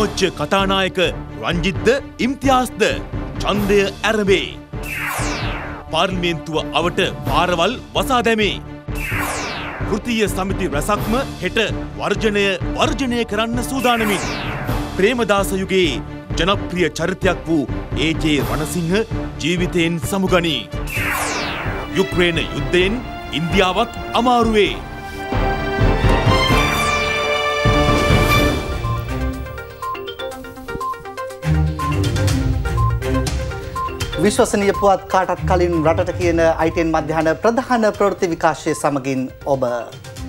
නියෝජ්‍ය කතානායක රංජිත්ද ඉම්තියාස්ද ඡන්දය ඇරඹේ. පාර්ලිමේන්තුව අවට පාරවල් වසා දැමේ. කෘතිය සමිති රැසක්ම හෙට වර්ජනය වර්ජනය කරන්න සූදානමින්. ප්‍රේමදාස යුගයේ ජනප්‍රිය චරිතයක් වූ ඒජේ රණසිංහ ජීවිතයෙන් සමුගනී. යුක්්‍රේන යුද්ධයෙන් ඉන්දියාවත් අමාරුවේ. විශ්වසනීය පුවත් කාටත් කලින් රටට කියන අයිටෙන් මධ්‍යහන ප්‍රධාන ප්‍රවෘත්ති විකාශය සමගින් ඔබ.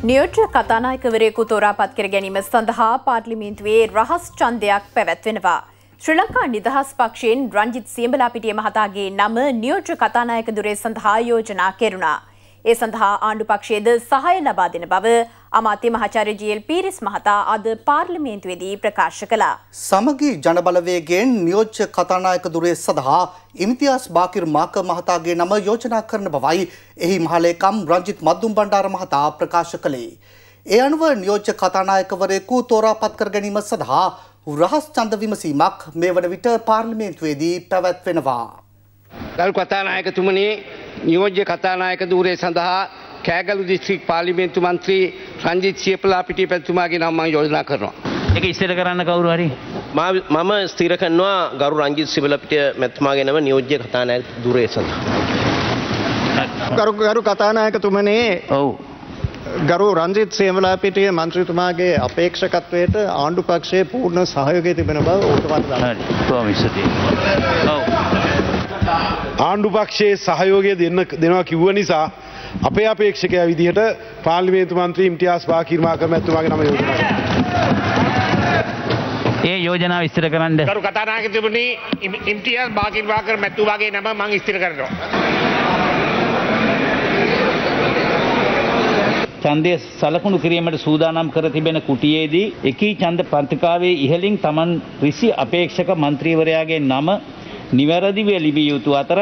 නියෝජ්‍ය කතානායකවරයෙකු තෝරාපත් කර ගැනීම සඳහා පාර්ලිමේන්තුවේ රහස් ඡන්දයක් පැවැත්වෙනවා. ශ්‍රී ලංකා නිදහස් පක්ෂයෙන් රංජිත් සියඹලාපිටිය මහතාගේ නම නියෝජ්‍ය කතානායක දුරේ සඳහා යෝජනා කෙරුණා. ඒ සඳහා ආණ්ඩු පක්ෂයේද සහාය ලබා දෙන බව අමාත්‍ය මහාචාර්ය ජී.එල්. පීරිස් මහතා අද පාර්ලිමේන්තුවේදී ප්‍රකාශ කළා. සමගී ජනබලවේගයෙන් නියෝජ්‍ය කතානායක දුරේ සඳහා ඉම්තියාස් බාකිර් මාක මහතාගේ නම යෝජනා කරන බවයි එහි මහලේකම් රංජිත් මද්දුම් බණ්ඩාර මහතා ප්‍රකාශ කළේ. ඒ අනුව නියෝජ්‍ය කතානායකවරයෙකු තෝරාපත් කර ගැනීම සඳහා රහස් ඡන්ද විමසීමක් මේ වන විට පාර්ලිමේන්තුවේදී පැවැත්වෙනවා. ගරු කතානායකතුමනි නියෝජ්‍ය කතානායක ධූරය සඳහා කෑගලු දිස්ත්‍රික් පාර්ලිමේන්තු මන්ත්‍රී රංජිත් සියපලා පිටිය පැතුමාගේ නම් මම යෝජනා කරනවා. ඒක ඉස්සර කරන්න කවුරු හරි? මම ස්ථීර කරනවා ගරු රංජිත් සිබලපිටිය මැත්තුමාගේ නම නියෝජ්‍ය කතානායක ධූරය සඳහා. ගරු ගරු කතානායකතුමනේ ඔව්. ගරු රංජිත් සේමලාපිටිය මන්ත්‍රීතුමාගේ අපේක්ෂකත්වයට ආණ්ඩු පක්ෂයේ පූර්ණ සහයෝගය තිබෙන බව ඉස්සතියි? ඔව්. ආණ්ඩු පක්ෂයේ සහයෝගය දෙන්න දෙනවා කිව්ව නිසා අපේ අපේක්ෂකයා විදිහට පාර්ලිමේන්තු මන්ත්‍රී ඉම්තියාස් බාකිර්මාකර මැතිතුමාගේ නම යෝජනා කරනවා. ඒ යෝජනාව ඉස්සර කරන්න ගරු කතානායකතුමනි ඉම්තියාස් බාකිර් වාකර් මැතිතුමාගේ නම මම ස්ථිර කරනවා. ඡන්දය සලකුණු කිරීමට සූදානම් කර තිබෙන කුටියේදී එකී ඡන්ද පත්‍රිකාවේ ඉහළින් තමන් රිසි අපේක්ෂක මන්ත්‍රීවරයාගේ නම නිවැරදිව ලිවිය යුතු අතර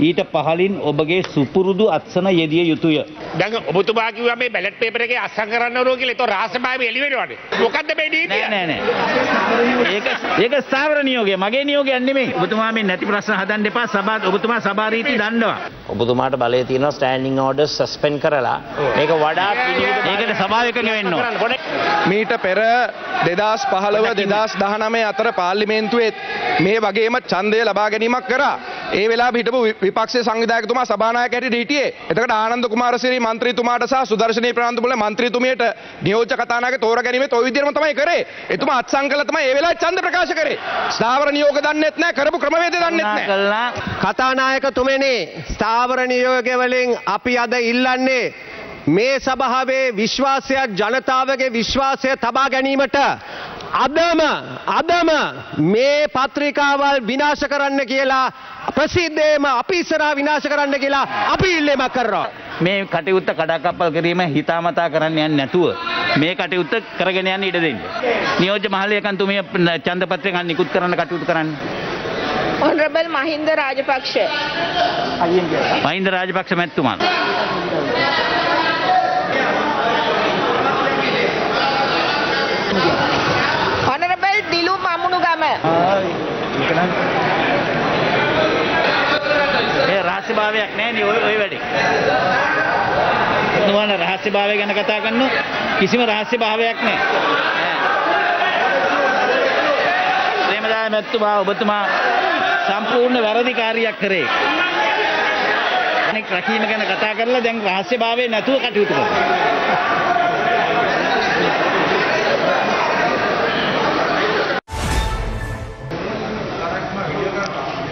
ඊට පහලින් ඔබගේ සුපුරුදු අත්සන යෙදිය යුතුය. දැන් ඔබතුමා කිව්වා මේ බැලට් පේපර් එකේ අස්සම් කරන්න ඕන කියලා. ඒතොර රාසභාවේ එළි වෙනවනේ. මොකද්ද මේ නීතිය? නෑ නෑ නෑ. ඒක ඒක ස්ථාවර නියෝගය. මගේ නියෝගයක් නෙමෙයි. ඔබතුමා මේ නැති ප්‍රශ්න හදන්න එපා. සභා ඔබතුමා සභා රීති දන්නවා. ඔබතුමාට බලය තියෙනවා ස්ටෑන්ඩිං ඕඩර් සස්පෙන්ඩ් කරලා ඒක වඩා ඒකට සභාව එකඟ වෙන්න ඕන. මීට පෙර දෙදස් පහළව දෙදස් දහනමේ අතර පාර්ලිමේන්තුවේත් මේ වගේම ඡන්දය ලබා ගැනීමක් කරා. ඒ වෙලා හිටපු විපක්ෂයේ සංවිධායකතුමා සභානායක හැටියට හිටියේ. එතකොට ආනන්ද කුමාරසිරි මන්ත්‍රීතුමාට සහ සුදර්ශනී ප්‍රනාන්දුමුල මන්ත්‍රීතුමියට නියෝජ්‍ය කතානායක තෝරා ගැනීමත් ওই විදිහටම තමයි කරේ. එතුමා අත්සන් කළා තමයි ඒ වෙලාවේ ඡන්ද ප්‍රකාශ කරේ. ස්ථාවර නියෝග දන්නෙත් නැහැ, කරපු ක්‍රමවේද දන්නෙත් නැහැ. කතානායකතුමනි ස්ථාවර නියෝගය වලින් අපි අද ඉල්ලන්නේ මේ සභාවේ විශ්වාසයක් ජනතාවගේ විශ්වාසය තබා ගැනීමට අදම අදම මේ පත්‍රිකාවල් විනාශ කරන්න කියලා ප්‍රසිද්ධයේම අපි ඉස්සරහා විනාශ කරන්න කියලා අපි ඉල්ලීමක් කරනවා. මේ කටයුත්ත කඩාකප්පල් කිරීම හිතාමතා කරන්න යන්නේ නැතුව මේ කටයුත්ත කරගෙන යන්න ඉඩ දෙන්න. නියෝජ්‍ය මහලේකම්තුමිය ඡන්ද පත්‍රයක් නිකුත් කරන්න කටයුතු කරන්න. Honorable Mahinda Rajapaksa. Mahinda Rajapaksa මැතිතුමා. Honorable Dilu Mamunugama. ඒ රහස්‍ය භාවයක් නැහැ නේ ඔය ඔය වැඩේ. නුවණ රහස්‍ය භාවය ගැන කතා කරනොත් කිසිම රහස්‍ය භාවයක් නැහැ. ප්‍රේමදාය මැතිතුමා ඔබතුමා සම්පූර්ණ වැරදි කාර්යයක් කරේ. අනෙක් රැකීම ගැන කතා කරලා දැන් රහස්‍ය භාවය නැතුව කටයුතු කරනවා.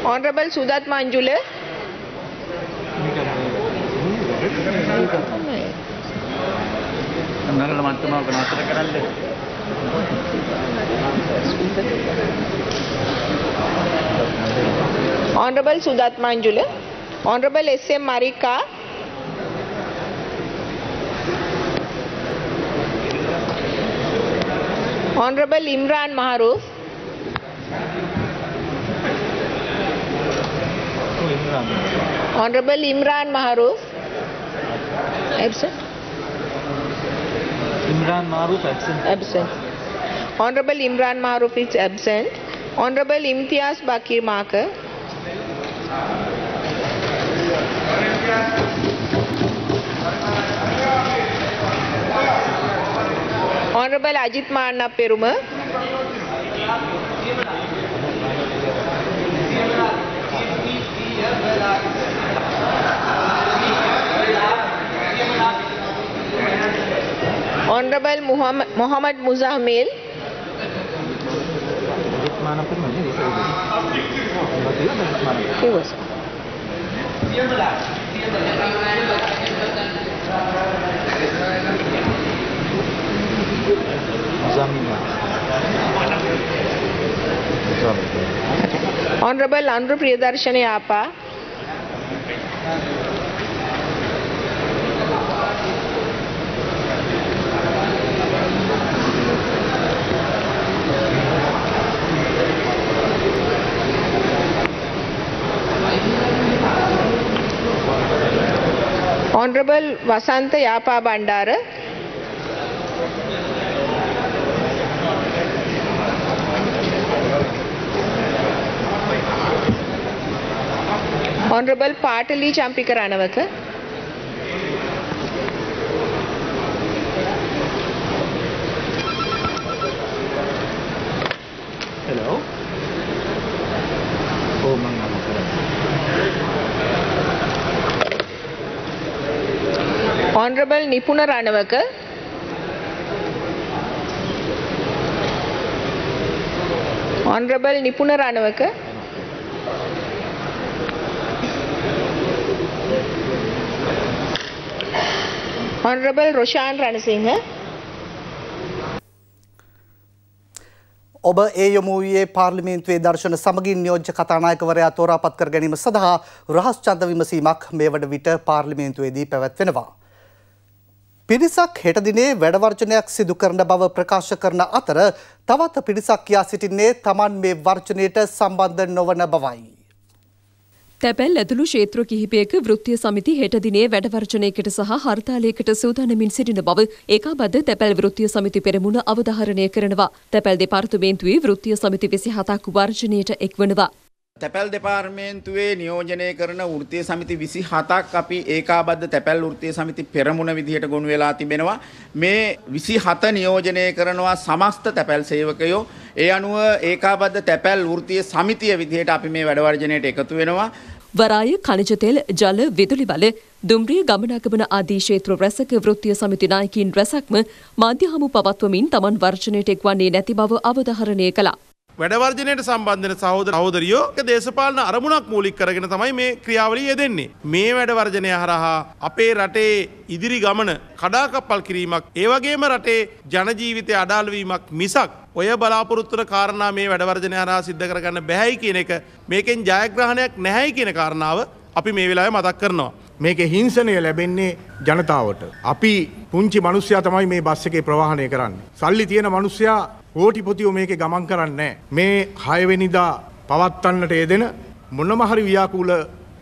Honorable Sudat Manjula. නරල මන්තුමා ඔබ නතර කරන්න. Honorable Sudat Manjula. Honorable S.M. Marika. Honorable Imran Maharoof. Honorable Imran Maharoof. Absent. Imran Maroof absent Absent. Honorable Imran Maruf is absent. Honorable Imtiaz Bakir Marker. Honorable Ajit Marna Peruma. Honourable Mohammed Muzammil honourable Andhra Priyadarshani आपा Honorable Vasanta Yapa Bandara. Honorable Patali Champika Honorable Nipuna Ranavaka. Honorable Nipuna Ranavaka. Honorable Roshan Ranasinghe. ඔබ ඒ යොමු වූයේ පාර්ලිමේන්තුවේ දර්ශන සමගින් නියෝජ්‍ය කතානායකවරයා තෝරාපත් කර ගැනීම සඳහා රහස් ඡන්ද විමසීමක් මේ වන විට පාර්ලිමේන්තුවේදී පැවැත්වෙනවා. පිරිසක් හෙට දිනේ වැඩවර්ජනයක් සිදු කරන බව ප්‍රකාශ කරන අතර තවත් පිරිසක් කියා සිටින්නේ තමන් මේ වර්ජනයට සම්බන්ධ නොවන බවයි. තැපැල් ඇතුළු ක්ෂේත්‍ර කිහිපයක වෘත්තිය සමිති හෙට දිනේ වැඩවර්ජනයකට සහ හර්තාලයකට සූදානමින් සිටින බව ඒකාබද්ධ තැපැල් වෘත්තිය සමිති පෙරමුණ අවධාරණය කරනවා. තැපැල් දෙපාර්තමේන්තුවේ වෘත්තිය සමිති 27ක් වර්ජනයට එක්වනවා. තැපැල් දෙපාර්තමේන්තුවේ නියෝජනය කරන වෘත්තීය සමිති 27ක් අපි ඒකාබද්ධ තැපැල් වෘත්තීය සමිති පෙරමුණ විදිහට ගොනු වෙලා තිබෙනවා. මේ 27 නියෝජනය කරනවා සමස්ත තැපැල් සේවකයෝ. ඒ අනුව ඒකාබද්ධ තැපැල් වෘත්තීය සමිතිය විදිහට අපි මේ වැඩවර්ජනයට එකතු වෙනවා. වරාය කනිජ තෙල් ජල විදුලි බල දුම්රිය ගමනාගමන ආදී ක්ෂේත්‍ර රැසක වෘත්තීය සමිති නායකයින් රැසක්ම මාධ්‍ය හමු පවත්වමින් තමන් වර්ජනයට එක්වන්නේ නැති බව අවධාරණය කළා. වැඩවර්ජනයට සම්බන්ධන සහෝදර සහෝදරියෝ දේශපාලන අරමුණක් මූලික කරගෙන තමයි මේ ක්‍රියාවලිය යෙදෙන්නේ. මේ වැඩවර්ජනය හරහා අපේ රටේ ඉදිරි ගමන කඩාකප්පල් කිරීමක් ඒ වගේම රටේ ජනජීවිතය අඩාලවීමක් මිසක් ඔය බලාපොරොත්තුන කාරණා මේ වැඩවර්ජනය හරහා සිද්ධ කරගන්න බැහැයි කියන එක මේකෙන් ජයග්‍රහණයක් නැහැයි කියන කාරණාව අපි මේ වෙලාවේ මතක් කරනවා. මේක හිංසනය ලැබෙන්නේ ජනතාවට. අපි පුංචි මනුස්්‍යයා තමයි මේ බස් එකේ ප්‍රවාහණය කරන්න. සල්ලි තියෙන මනුස්්‍යයා කෝටිපොතියෝ මේක ගමන් කරන්නේ. මේ හයවෙනිදා පවත්වන්නට යෙදෙන මොනම හරි ව්‍යාකූල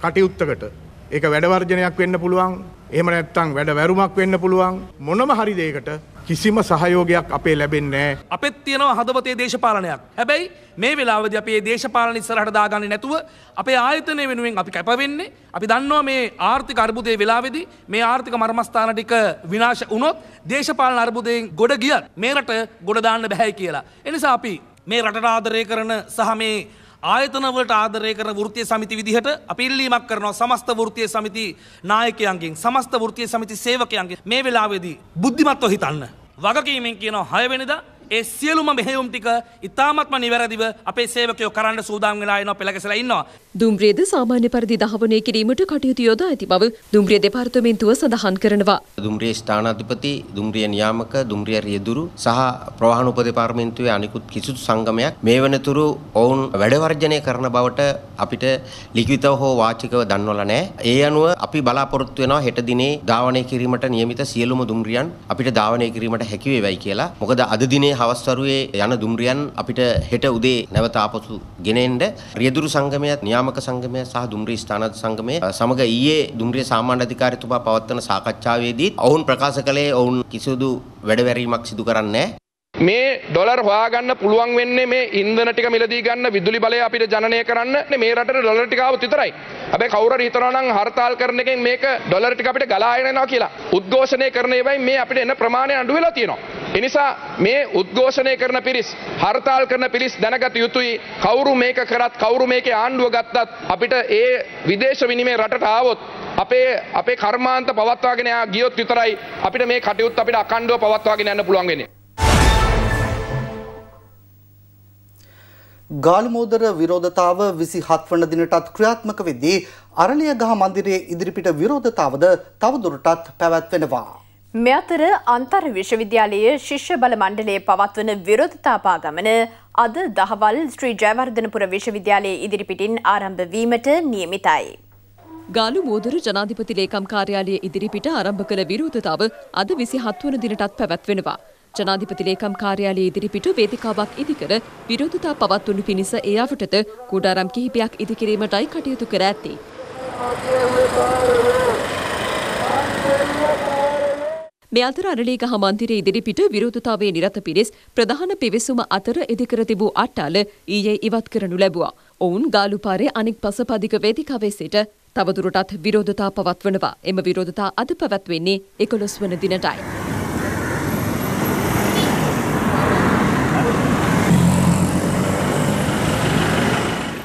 කටයුත්තකට ඒක වැඩවර්ජනයක් වෙන්න පුළුවන් එහෙම නැත්තම් වැඩ වැරුමක් වෙන්න පුළුවන් මොනම හරි දෙයකට කිසිම සහයෝගයක් අපේ ලැබෙන්නේ අපෙත් තියෙනවා හදවතේ දේශපාලනයක්. හැබැයි මේ වෙලාවේදී අපේ දේශපාලන ඉස්සරහට දාගන්නේ නැතුව අපේ ආයතනය වෙනුවෙන් අපි කැපවෙන්නේ. අපි දන්නවා මේ ආර්ථික අර්බුදයේ වෙලාවේදී මේ ආර්ථික මර්මස්ථාන ටික විනාශ වුණොත් දේශපාලන අර්බුදයෙන් ගොඩ ගියත් මේ රට ගොඩ දාන්න බැහැ කියලා. එනිසා අපි මේ රටට ආදරය කරන සහ මේ ආයතනවලට ආදරය කරන වෘතිය සමිති විදිහට අපි ඉල්ලීමක් කරනවා සමස්ත වෘතිය සමිති නායකයන්ගෙන් සමස්ත වෘතිය සමිති සේවකයන්ගේ මේ වෙලාවේදී බුද්ධිමත්ව හිතන්න. වගකීමෙන් කියනවා හයවෙනිදා ඒ සියලුම මෙහෙයුම් ටික ඉතාමත්ම නිවැරදිව අපේ සේවකයෝ කරන්න සූදානම් වෙලා ඉනවා පෙළගැසලා ඉන්නවා. දුම්රියද සාමාන්‍ය පරිදි දහවනය කිරීමට කටයුතු යොදා ඇති බව දුම්රිය දෙපාර්තමේන්තුව සඳහන් කරනවා. දුම්රිය ස්ථානාධිපති, දුම්රිය නියාමක, දුම්රිය රියදුරු සහ ප්‍රවාහන උපදෙපාර්තමේන්තුවේ අනිකුත් කිසිදු සංගමයක් මේ වනතුරු ඔවුන් වැඩ වර්ජනය කරන බවට අපිට ලිඛිතව හෝ වාචිකව දන්වලා නැහැ. ඒ අනුව අපි බලාපොරොත්තු වෙනවා හෙට දිනේ ධාවනය කිරීමට නියමිත සියලුම දුම්රියන් අපිට ධාවනය කිරීමට හැකි වේවයි කියලා. මොකද අද දිනේ හවස් වරුවේ යන දුම්රියන් අපිට හෙට උදේ නැවත ආපසු ගෙනෙන්න රියදුරු සංගමයත් නියාමක සංගමය සහ දුම්රිය ස්ථානාධිපති සංගමය සමග ඊයේ දුම්රිය සාමාන්‍ය අධිකාරිතුමා පවත්වන සාකච්ඡාවේදී ඔවුන් ප්‍රකාශ කළේ ඔවුන් කිසිදු වැඩවැරීමක් සිදු කරන්නේ මේ ඩොලර් හොයාගන්න පුළුවන් වෙන්නේ මේ ඉන්ධන ටික මිලදී ගන්න විදුලි බලය අපිට ජනනය කරන්න මේ රටට ඩොලර් ටික ආවොත් විතරයි. හැබැයි කවුරු හරි හිතනවා නම් හර්තාල් කරන එකෙන් මේක ඩොලර් ටික අපිට ගලාගෙන යනවා කියලා. උද්ඝෝෂණය කරන ඒවායින් මේ අපිට එන ප්‍රමාණය අඩු වෙලා තියෙනවා. එනිසා මේ උද්ඝෝෂණය කරන පිරිස් හර්තාල් කරන පිරිස් දැනගත යුතුයි කවුරු මේක කරත් කවුරු මේකේ ආණ්ඩුව ගත්තත් අපිට ඒ විදේශ විනිමය රටට ආවොත් අපේ අපේ කර්මාන්ත පවත්වාගෙන යා ගියොත් විතරයි අපිට මේ කටයුත්ත අපිට අකණ්ඩුව පවත්වාගෙන යන්න පුළුවන් වෙන්නේ. ගාල්මෝදර විරෝධතාව විසි හත්වන දිනටත් ක්‍රියාත්මක වෙද්දී අරලිය ගහ මන්දිරයේ ඉදිරිපිට විරෝධතාවද තවදුරටත් පැවැත්වෙනවා. මෙ අතර අන්තර් විශ්වවිද්‍යාලයේ ශිෂ්‍ය බල මණ්ඩලයේ පවත්වන විරෝධතාපා ගමන අද දහවල් ශ්‍රී ජයවර්ධනපුර විශ්වවිද්‍යාලයේ ඉදිරිපිටින් ආරම්භ වීමට නියමිතයි. ගාලු මෝදර ජනාධිපති ලේකම් කාර්යාලය ඉදිරිපිට ආරම්භ කළ විරෝධතාව අද විසි හත්වන දිනටත් පැවැත්වෙනවා. ජනාධිපති ලේකම් කාර්යාලයේ ඉදිරිපිට වේදිකාවක් ඉදිකර විරෝධතා පවත්වනු පිණිස ඒ අවටද කුඩාරම් කිහිපයක් ඉදිකිරීමටයි කටයුතු කර ඇත්තේ. මේ අතර අරලීගහ මන්දිරයේ ඉදිරිපිට විරෝධතාවයේ නිරත පිරිස් ප්‍රධාන පිවිසුම අතර ඉදිකර තිබූ අට්ටාල ඊයේ ඉවත් කරනු ලැබුවා. ඔවුන් ගාලුපාරේ අනෙක් පසපදික වේදිකාවේ සිට තවදුරටත් විරෝධතා පවත්වනවා. එම විරෝධතා අද පැවැත්වෙන්නේ එකොළොස් වන දිනටයි.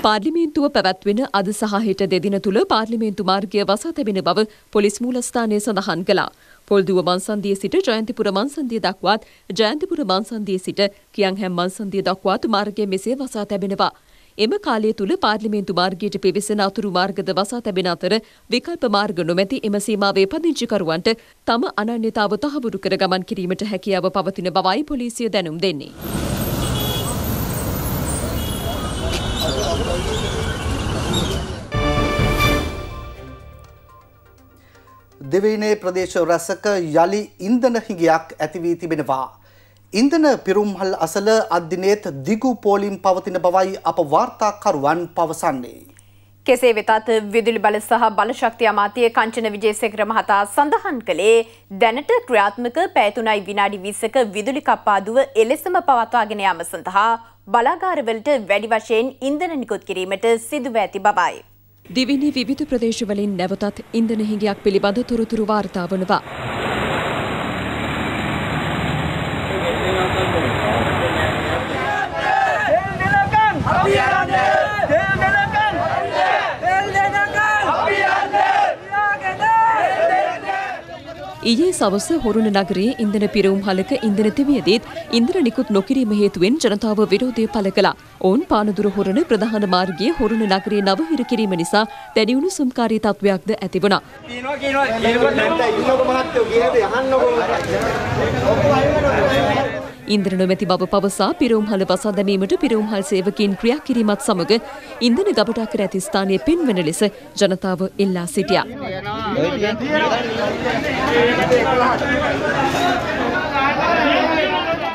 පාර්ලිමේන්තුව පැවැත්වෙන අද සහ හෙට දෙදින තුළ පාර්ලිමේන්තු මාර්ගය වසා තැබෙන බව පොලිස් මූලස්ථානය සඳහන් කළා. පොල්දුව මන්සන්දිය සිට ජයන්තිපුර මන්සන්දිය දක්වාත් ජයන්තිපුර මන්සන්දිය සිට කියංහැම් මන්සන්දිය දක්වාත් මාර්ගය මෙසේ වසා තැබෙනවා. එම කාලය තුළ පාර්ලිමේන්තු මාර්ගයට පිවිසෙන අතුරු මාර්ගද වසා තැබෙන අතර විකල්ප මාර්ග නොමැති එම සීමාවේ පදිංචිකරුවන්ට තම අනන්‍යතාව තහවුරු කර ගමන් කිරීමට හැකියාව පවතින බවයි පොලිසිය දැනුම් දෙන්නේ. දෙවයිනේ ප්‍රදේශ රැසක යළි ඉන්ධන හිගයක් ඇතිවී තිබෙනවා. ඉන්ධන පිරුම්හල් අසල අද්දිනේත් දිගු පෝලිම් පවතින බවයි අප වාර්තාකරුවන් පවසන්නේ. කෙසේ වෙතත් විදුලි බල සහ බලශක්ති අමාත්‍ය කංචන විජේසේකර මහතා සඳහන් කළේ දැනට ක්‍රියාත්මක පැයතුනයි විනාඩි 20ක විදුලි කප්පාදුව එලෙසම පවත්වාගෙන යාම සඳහා බලාගාරවලට වැඩි වශයෙන් ඉන්ධන නිකුත් කිරීමට සිදුව ඇති බවයි. දිවිනි විවිධ ප්‍රදේශවලින් නැවතත් ඉන්ධන හිඟයක් පිළිබඳ තොරතුරු වාර්තා වනවා. අපි යන්නේ! තෙල් දෙනකන්! තෙල් දෙනකන්! අපි යන්නේ! ඊයේ සවස හොරුණ නගරයේ ඉන්ධන පිරවුම් හලක ඉන්ධන තිබියදීත් ඉන්ධන නිකුත් නොකිරීම හේතුවෙන් ජනතාව විරෝධය පළ කළා. ඔවුන් පානදුර හොරණ ප්‍රධාන මාර්ගයේ හොරුණ නගරයේ නවහිර කිරීම නිසා දැඩි උණුසුම්කාරී තත්වයක්ද ඇති වුණා. කියනවා කියනවා කියනකොට නැත්නම් ඉන්නකො මහත්තයෝ කියනද අහන්නකො ඉන්ද්‍ර නොමැති බව පවසා පිරවුම්හල වසා දැමීමට පිරවුම්හල් සේවකීන් ක්‍රියා කිරීමත් සමග ඉන්ධන ගබඩා කර ඇති ස්ථානයේ පෙන්වන ලෙස ජනතාව ඉල්ලා සිටියා.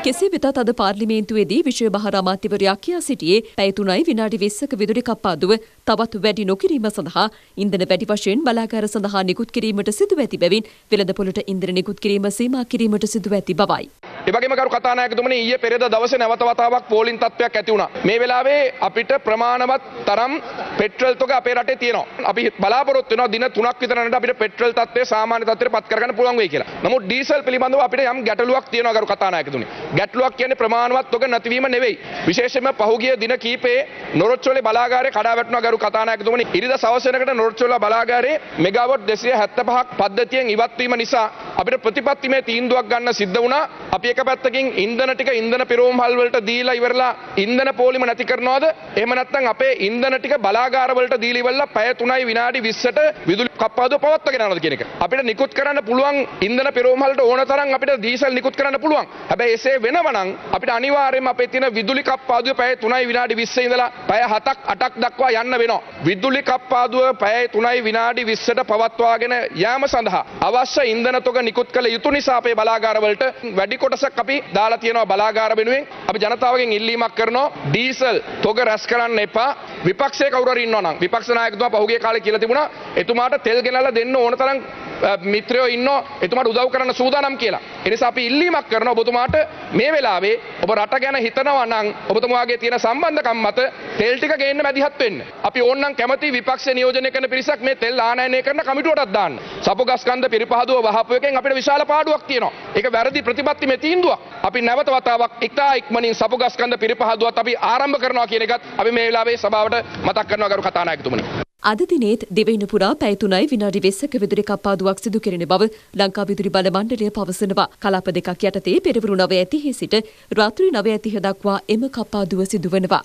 කෙසේ වෙතත් අද පාර්ලිමේන්තුවේදී විෂය බහර අමාත්‍යවරයා කියා සිටියේ පැය තුනයි විනාඩි 20ක විදුලි කප්පාදුව තවත් වැඩි නොකිරීම සඳහා ඉන්ධන වැඩි වශයෙන් බලාගාර සඳහා නිකුත් කිරීමට සිදුව ඇති බැවින් වෙළඳපොළට ඉන්ධන නිකුත් කිරීම සීමා කිරීමට සිදුව ඇති බවයි. එවැගේම කරු කතානායකතුමනි ඊයේ පෙරේද දවසේ නැවත වතාවක් පෝලිං තත්ත්වයක් ඇති වුණා. මේ වෙලාවේ අපිට ප්‍රමාණවත් තරම් පෙට්‍රල් තොග අපේ රටේ තියෙනවා. අපි බලාපොරොත්තු වෙනවා දින 3ක් විතර යනකොට අපිට පෙට්‍රල් තත්ත්වය සාමාන්‍ය තත්ත්වයට පත් කරගන්න පුළුවන් වෙයි කියලා. නමුත් ඩීසල් පිළිබඳව අපිට යම් ගැටලුවක් තියෙනවා කරු කතානායකතුමනි. ගැටලුවක් කියන්නේ ප්‍රමාණවත් තොග නැතිවීම නෙවෙයි. විශේෂයෙන්ම පහුගිය දින කීපයේ නොරොච්චෝලේ බලාගාරයේ කඩා වැටුණා ගරු කතානායකතුමනි. ඉරිදා සවස් වෙනකොට නොරොච්චෝලා බලාගාරයේ මෙගාවොට් 275ක් පද්ධතියෙන් ඉවත් වීම නිසා අපිට ප්‍රතිපත්තිමය තීන්දුවක් ගන්න සිද්ධ වුණා. අපි එක පැත්තකින් ඉන්ධන ටික ඉන්ධන පිරෝම්හල් වලට දීලා ඉවරලා ඉන්ධන පෝලිම නැති කරනවද? එහෙම නැත්නම් අපේ ඉන්ධන ටික බලාගාර වලට දීලා ඉවරලා පැය 3යි විනාඩි 20ට විදුලි කප්පාදුව පවත්වාගෙන යනවද කියන එක. අපිට නිකුත් කරන්න පුළුවන් ඉන්ධන පිරෝම්හල්ට ඕන තරම් අපිට දීසල් නිකුත් කරන්න පුළුවන්. හැබැයි එසේ වෙනව නම් අපිට අනිවාර්යයෙන්ම අපේ තියෙන විදුලි කප්පාදුව පැය 3යි විනාඩි 20 ඉඳලා පැය 7ක් 8ක් දක්වා යන්න වෙනවා. විදුලි කප්පාදුව පැය 3යි විනාඩි 20ට පවත්වාගෙන යාම සඳහා අවශ්‍ය ඉන්ධන තොග නිකුත් කළ යුතු නිසා අපේ බලාගාරවලට වැඩි කොටසක් අපි දාලා තියෙනවා බලාගාර වෙනුවෙන්. අපි ජනතාවගෙන් ඉල්ලීමක් කරනවා ඩීසල් තොග රැස් කරන්න එපා. විපක්ෂයේ කවුරු හරි ඉන්නවා නම් විපක්ෂ නායකතුමා පහුගිය කාලේ කියලා තිබුණා. එතුමාට තෙල් ගෙනල්ලා දෙන්න ඕන තරම් මිත්‍රයෝ ඉන්නවා එතුමාට උදව් කරන්න සූදානම් කියලා. ඒ නිසා අපි ඉල්ලීමක් කරනවා ඔබතුමාට මේ වෙලාවේ ඔබ රට ගැන හිතනවා නම් ඔබතුමාගේ තියෙන සම්බන්ධකම් මත තෙල් ටික ගේන්න මැදිහත් වෙන්න. අපි ඕනනම් කැමති විපක්ෂ නියෝජනය කරන පිරිසක් මේ තෙල් ආනයනය කරන කමිටුවටත් දාන්න. සපුගස්කන්ධ පිරිපහදුව වහපු එකෙන් අපිට විශාල පාඩුවක් තියෙනවා. ඒක වැරදි ප්‍රතිපත්ති මේ තීන්දුවක්. අපි නැවත වතාවක් ඉක්තා ඉක්මනින් සපුගස්කන්ධ පිරිපහදුවත් අපි ආරම්භ කරනවා කියන එකත් අපි මේ වෙලාවේ සභාවට මතක් කරනවා ගරු කතානායකතුමනි. අද දිනේත් දෙවයින පුරා පැය තුනයි විනාඩි 20ක විදුලි කප්පාදුවක් සිදු කෙරෙන බව ලංකා විදුලි බල මණ්ඩලය පවසනවා. කලාප දෙකක් යටතේ පෙරවරු 9:30 සිට රාත්‍රී 9:30 දක්වා එම කප්පාදුව සිදුවනවා.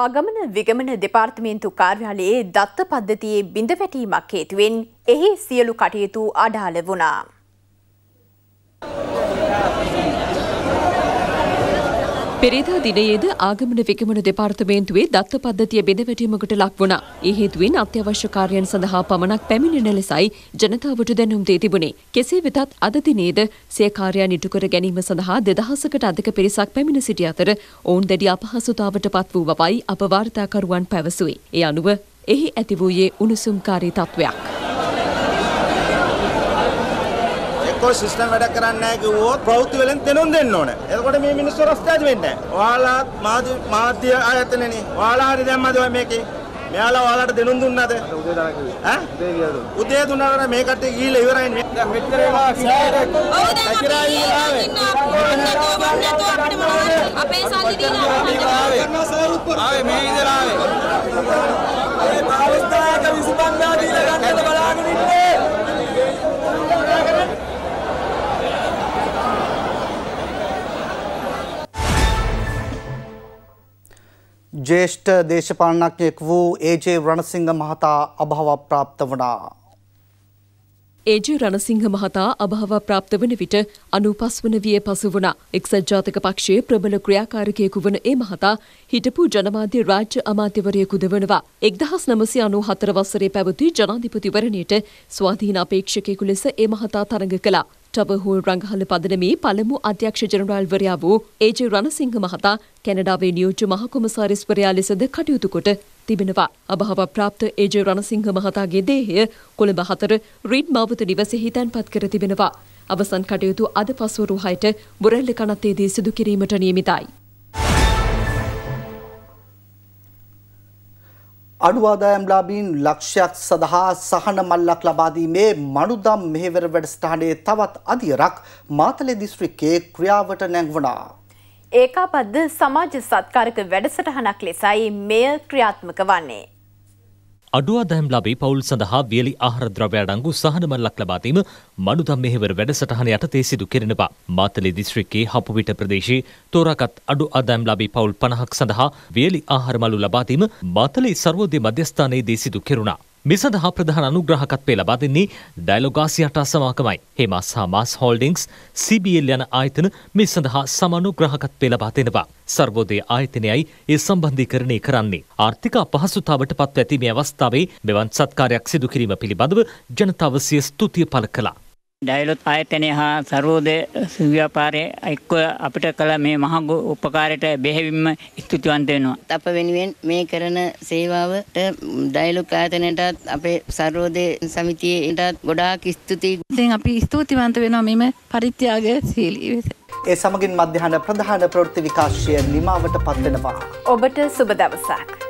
ආගමන විගමන දෙපාර්තමේන්තු කාර්යාලයේ දත්ත පද්ධතියේ බිඳ වැටීමක් හේතුවෙන් එහි සියලු කටයුතු අඩාල වුණා. පෙරේදා දිනයේද ආගමන විගමන දෙපාර්තමේන්තුවේ දත්ත පද්ධතිය බෙදවැටීමකට ලක් වුණා. ඒ හේතුවෙන් අත්‍යවශ්‍ය කාර්යයන් සඳහා පමණක් පැමිණෙන ලෙසයි ජනතාවට දැනුම් දී තිබුණේ. කෙසේ වෙතත් අද දිනේද සිය කාර්යයන් ඉටු කර ගැනීම සඳහා දෙදහසකට අධික පිරිසක් පැමිණ සිටි අතර ඔවුන් දැඩි අපහසුතාවට පත් වූ බවයි අප වාර්තාකරුවන් පැවසුවේ. ඒ අනුව එහි ඇති වූයේ උණුසුම්කාරී තත්වයක්. එක්කෝ සිස්ටම් වැඩ කරන්නේ නැහැ කිව්වොත් ප්‍රවෘත්ති වලින් දෙනුම් දෙන්න ඕන. එතකොට මේ මිනිස්සු රස්තාද වෙන්නේ නැහැ. ඔයාලා මාධ්‍ය මාධ්‍ය ආයතනනේ. ඔයාලා හරි දැම්මද ඔය මේකේ? මෙයාලා ඔයාලට දෙනුම් දුන්නාද? උදේ දාලා කිව්වේ. ඈ? උදේ? උදේ දුන්නාට මේ කට්ටිය ගිහිල්ලා ඉවරයි. දැන් මෙච්චර ඒවා සෑරෙක්. පැකිරා ගිහිල්ලා අපේ සල්ලි දීලා ආවේ මේ ඉඳලා ආවේ. ඒ පාවස්ථායක 25000 දීලා ජේෂ්ඨ දේශපාලනඥයෙක් වූ ඒජේ රණසිංහ මහතා අභාව ප්‍රාප්ත වනා. ඒජ රණසිංහ මහතා අභාව ප්‍රාප්ත වන විට අනුපස් වන විය පසු වුණා. එක්සත් ජාතික පක්ෂයේ ප්‍රබල ක්‍රියාකාරකයෙකු වන ඒ මහතා හිටපු ජනමාධ්‍ය රාජ්‍ය අමාත්‍යවරයෙකුද වනවා. එක්දහස් නමසි අනු හතර වසරේ පැවති ජනාධිපතිවරණයට ස්වාධීන අපේක්ෂකයෙකු ලෙස ඒ මහතා තරඟ කළා. ටවහෝල් රංගහල පදනමේ පළමු අධ්‍යක්ෂ ජනරාල්වරයා වූ ඒජ රණසිංහ මහතා කැනඩාවේ නියෝජ්‍ය මහකොමසාරිස්වරයා ලෙසද කටයුතු කොට තිබෙනවා. අභාව ප්‍රාප්ත ඒජ රණසිංහ මහතාගේ දේහය කොළඹ හතර රීඩ් මාවත නිවසෙහි තැන්පත් කර තිබෙනවා. අවසන් කටයුතු අද පස්වරු හයට බොරැල්ල කනත්තේදී සිදු කිරීමට නියමිතයි. අඩුවාදායම්ලාබීන් ලක්ෂයක් සඳහා සහන මල්ලක් ලබාදීමේ මනුදම් මෙහෙවර වැඩස්ථානයේ තවත් අධියරක් මාතලේ දිස්ත්‍රික්කයේ ක්‍රියාවට නැංවුණා. ඒකාපද්ද සමාජ සත්කාරක වැඩසටහනක් ලෙසයි මෙය ක්‍රියාත්මක වන්නේ. අඩුවාදෑම් ලබේ පවුල් සඳහා වියලි ආහාර ද්‍රව්‍ය අඩංගු සහන මල්ලක් ලබා දීම මනුදම් මෙහෙවර වැඩසටහන යටතේ සිදු කෙරෙනවා. මාතලේ දිස්ත්‍රික්කයේ හපුවිට ප්‍රදේශයේ තෝරාගත් අඩු ආදායම් ලබේ පවුල් 50ක් සඳහා වියලි ආහාර මළු ලබා දීම මාතලේ සර්වෝදය මධ්‍යස්ථානයේදී සිදු කෙරුණා. මේ සඳහා ප්‍රධාන අනුග්‍රහකත්වය ලබා දෙන්නේ ඩයලොගාසියට සමාගමයි. හෙමාස් හා මාස් හෝල්ඩිංස් CBL යන ආයතන මේ සඳහා සමානුග්‍රහකත්වය ලබා දෙනවා. සර්වෝදය ආයතනයයි ඒ සම්බන්ධීකරණය කරන්නේ. ආර්ථික අපහසුතාවට පත්ව ඇති මේ අවස්ථාවේ මෙවන් සත්කාරයක් සිදු කිරීම පිළිබඳව ජනතාව සිය ස්තුතිය පළ කළා. ඩයිලොත් ආයතනය හා සරෝධ ව්‍යාපාරය එක්ව අපිට කළ මේ මහගු උපකාරයට බෙහෙවින්ම ස්තුතිවන්ත වෙනවා. අප වෙනුවෙන් මේ කරන සේවාවට ඩයිලොක් ආයතනයටත් අපේ සරෝධය සමිතියටත් ගොඩාක් ස්තුතියි. ඉතින් අපි ස්තුතිවන්ත වෙනවා මෙම පරිත්‍යාග සීලී වෙත. ඒ සමගින් මධ්‍යහන ප්‍රධාන ප්‍රවෘත්ති විකාශය නිමාවට පත්වෙනවා. ඔබට සුබ දවසක්.